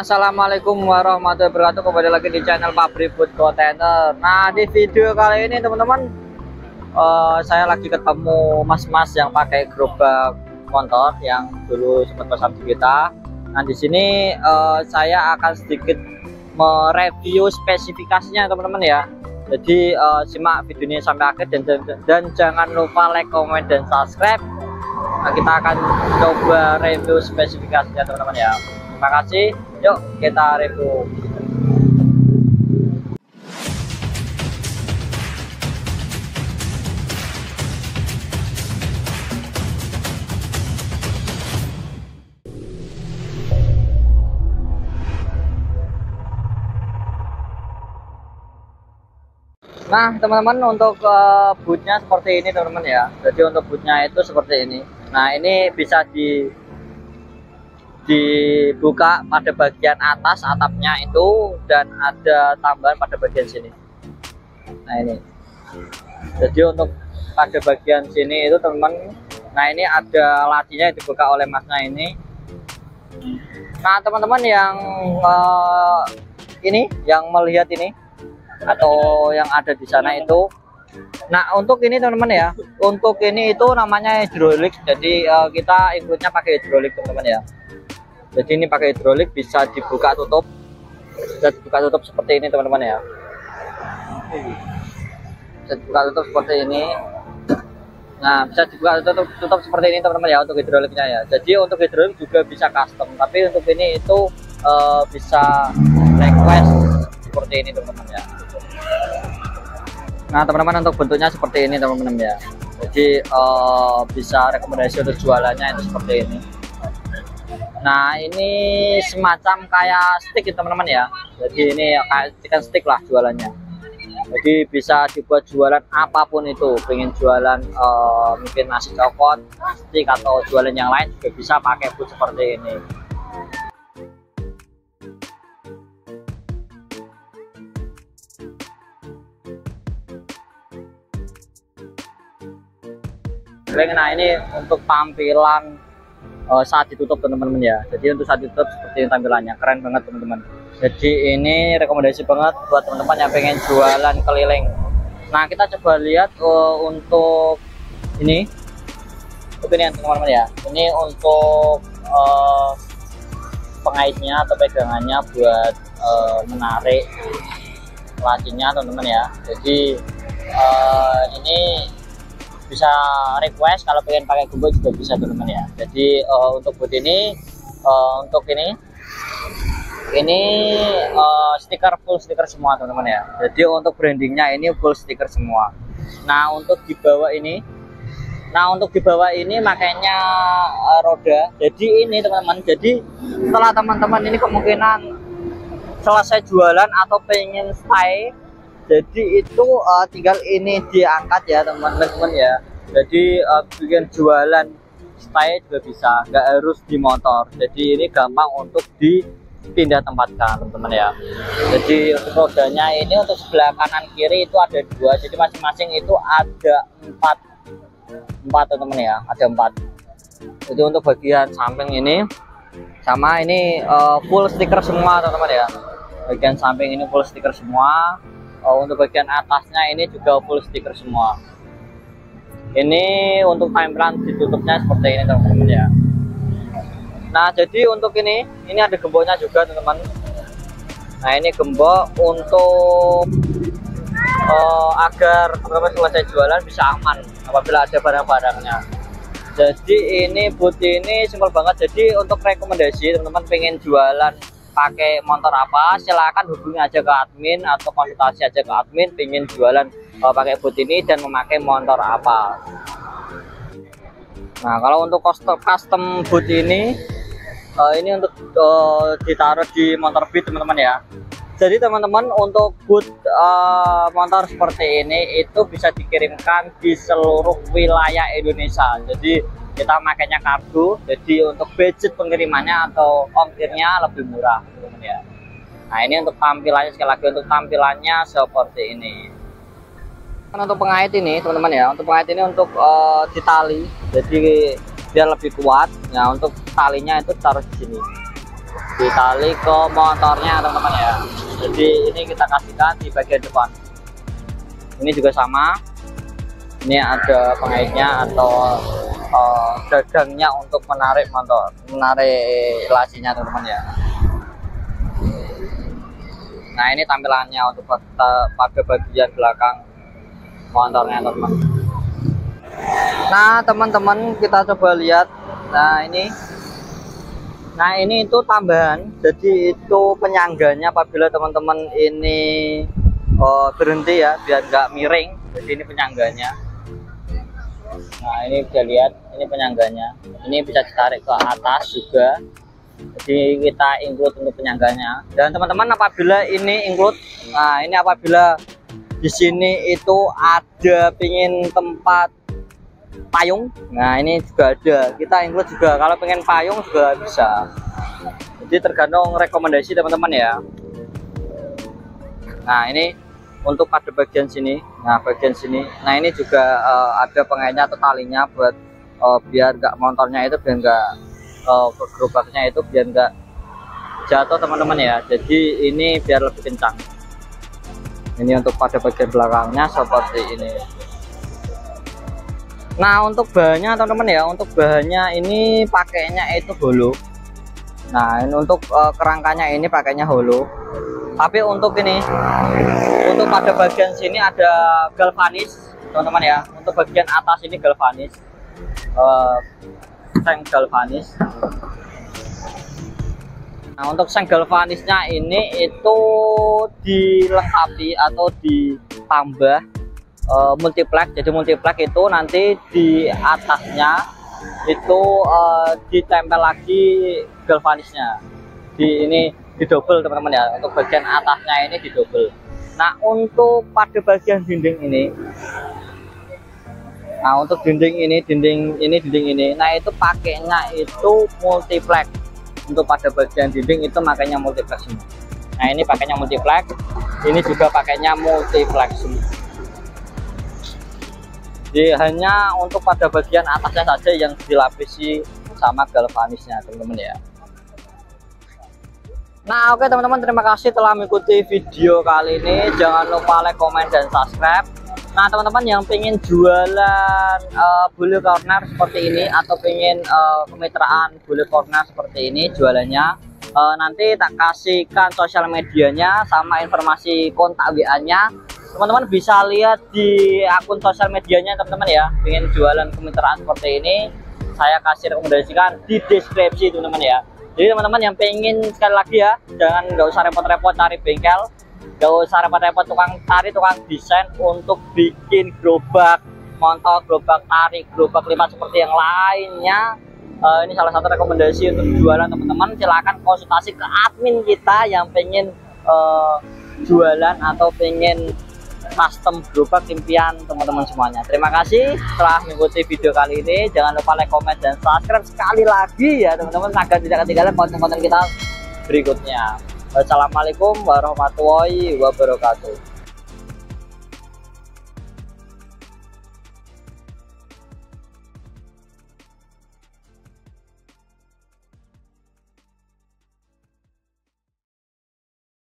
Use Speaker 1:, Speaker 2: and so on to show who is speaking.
Speaker 1: Assalamualaikum warahmatullahi wabarakatuh. Kembali lagi di channel Pabrik Food Container. Nah di video kali ini teman-teman uh, Saya lagi ketemu mas-mas yang pakai gerobak motor Yang dulu sempat pesan di kita. Nah di sini uh, saya akan sedikit mereview spesifikasinya teman-teman ya. Jadi uh, simak videonya sampai akhir dan, dan, dan jangan lupa like, comment, dan subscribe. Nah, kita akan coba review spesifikasinya teman-teman ya. Terima kasih yuk kita review Nah teman-teman untuk uh, bootnya seperti ini teman-teman ya. Jadi untuk bootnya itu seperti ini. Nah ini bisa di dibuka pada bagian atas atapnya itu dan ada tambahan pada bagian sini. Nah ini. Jadi untuk pada bagian sini itu teman, nah ini ada lacinya yang dibuka oleh masnya ini. Nah teman-teman yang uh, ini, yang melihat ini atau yang ada di sana itu Nah untuk ini teman-teman ya, untuk ini itu namanya hidrolik. Jadi uh, kita include-nya pakai hidrolik teman-teman ya. Jadi ini pakai hidrolik bisa dibuka tutup, bisa dibuka tutup seperti ini teman-teman ya. Bisa dibuka tutup seperti ini. Nah bisa dibuka tutup, tutup seperti ini teman-teman ya untuk hidroliknya ya. Jadi untuk hidrolik juga bisa custom, tapi untuk ini itu uh, bisa request seperti ini teman-teman ya. Nah teman-teman untuk bentuknya seperti ini teman-teman ya. Jadi uh, bisa rekomendasi untuk jualannya itu seperti ini. Nah ini semacam kayak stick ya teman-teman ya. Jadi ini kayak chicken stick lah jualannya. Jadi bisa dibuat jualan apa pun itu. Pengen jualan uh, mungkin nasi cokot, stick atau jualan yang lain juga bisa pakai food seperti ini. nah ini untuk tampilan uh, saat ditutup teman-teman ya. Jadi untuk saat ditutup seperti ini tampilannya. Keren banget teman-teman. Jadi ini rekomendasi banget buat teman-teman yang pengen jualan keliling. Nah kita coba lihat uh, untuk ini. Ini teman-teman ya. Ini untuk uh, pengaitnya atau pegangannya buat uh, menarik lacinya teman-teman ya. Jadi uh, ini bisa request kalau pengen pakai gembok juga bisa teman-teman ya. Jadi uh, untuk boot ini uh, untuk ini ini uh, stiker full stiker semua teman-teman ya. Jadi untuk brandingnya ini full stiker semua. Nah untuk di bawah ini nah untuk di bawah ini makanya uh, roda. Jadi ini teman-teman jadi setelah teman-teman ini kemungkinan selesai jualan atau pengen stay jadi itu uh, tinggal ini diangkat ya teman-teman ya. Jadi uh, bikin jualan stay juga bisa nggak harus di motor. Jadi ini gampang untuk dipindah tempatkan teman-teman ya. Jadi untuk rodanya ini untuk sebelah kanan kiri itu ada dua. Jadi masing-masing itu ada empat. Empat teman-teman ya ada empat. Jadi untuk bagian samping ini sama ini uh, full stiker semua teman-teman ya. Bagian samping ini full stiker semua untuk bagian atasnya ini juga full stiker semua. Ini untuk tampilan ditutupnya seperti ini teman-teman ya. Nah jadi untuk ini ini ada gemboknya juga teman-teman. Nah ini gembok untuk uh, agar teman-teman selesai jualan bisa aman apabila ada barang-barangnya. Jadi ini boot ini simpel banget. Jadi untuk rekomendasi teman-teman pengen jualan pakai motor apa silahkan hubungi aja ke admin atau konsultasi aja ke admin ingin jualan uh, pakai boot ini dan memakai motor apa. Nah kalau untuk custom, custom boot ini uh, ini untuk uh, ditaruh di motor beat teman-teman ya. Jadi teman-teman untuk boot uh, motor seperti ini itu bisa dikirimkan di seluruh wilayah Indonesia. Jadi kita makainya kargo jadi untuk budget pengirimannya atau ongkirnya lebih murah ya nah ini untuk tampilannya sekali lagi untuk tampilannya seperti ini. Kan untuk pengait ini teman-teman ya untuk pengait ini untuk uh, di jadi biar lebih kuat. Ya untuk talinya itu taruh di sini. Ditali ke motornya teman-teman ya. Jadi ini kita kasihkan di bagian depan. Ini juga sama. Ini ada pengaitnya atau uh, gagangnya untuk menarik motor menarik lasinya teman-teman ya. Nah ini tampilannya untuk pada bagian belakang motornya teman-teman. Nah teman-teman kita coba lihat. Nah ini. Nah ini itu tambahan. Jadi itu penyangganya apabila teman-teman ini uh, berhenti ya biar nggak miring. Jadi ini penyangganya nah ini bisa lihat ini penyangganya. Ini bisa ditarik ke atas juga. Jadi kita include untuk penyangganya. Dan teman-teman apabila ini include nah ini apabila di sini itu ada pingin tempat payung nah ini juga ada. Kita include juga. Kalau pengen payung juga bisa. Jadi tergantung rekomendasi teman-teman ya. Nah ini untuk pada bagian sini. Nah bagian sini. Nah ini juga uh, ada pengaitnya atau talinya buat uh, biar enggak motornya itu biar enggak uh, gerobaknya itu biar enggak jatuh teman-teman ya. Jadi ini biar lebih kencang. Ini untuk pada bagian belakangnya seperti ini. Nah untuk bahannya teman-teman ya. Untuk bahannya ini pakainya itu holo. Nah ini untuk uh, kerangkanya ini pakainya holo tapi untuk ini untuk pada bagian sini ada galvanis teman-teman ya. Untuk bagian atas ini galvanis. Uh, seng galvanis. Nah untuk seng galvanisnya ini itu dilengkapi atau ditambah uh, multiplex. Jadi multiplex itu nanti di atasnya itu uh, ditempel lagi galvanisnya. Di ini di double teman-teman ya. Untuk bagian atasnya ini di double nah untuk pada bagian dinding ini nah untuk dinding ini dinding ini dinding ini. Nah itu pakainya itu multiplex. Untuk pada bagian dinding itu makanya multiplex semua. Nah ini pakainya multiplex. Ini juga pakainya multiplex semua. Jadi hanya untuk pada bagian atasnya saja yang dilapisi sama galvanisnya teman-teman ya Nah oke okay, teman-teman terima kasih telah mengikuti video kali ini. Jangan lupa like comment dan subscribe. Nah teman-teman yang pengen jualan uh, bulu corner seperti ini atau pengen uh, kemitraan bulu corner seperti ini jualannya uh, nanti tak kasihkan sosial medianya sama informasi kontak WA nya teman-teman bisa lihat di akun sosial medianya teman-teman ya. Pengen jualan kemitraan seperti ini saya kasih rekomendasikan di deskripsi teman-teman ya jadi teman-teman yang pengen sekali lagi ya jangan nggak usah repot-repot cari bengkel nggak usah repot-repot tukang cari tukang desain untuk bikin gerobak motor gerobak tarik gerobak lipat seperti yang lainnya. Uh, ini salah satu rekomendasi untuk jualan teman-teman. Silahkan konsultasi ke admin kita yang pengen uh, jualan atau pengen custom gerobak impian teman-teman semuanya. Terima kasih telah mengikuti video kali ini. Jangan lupa like comment dan subscribe sekali lagi ya teman-teman agar tidak ketinggalan konten-konten kita berikutnya. Wassalamualaikum warahmatullahi wabarakatuh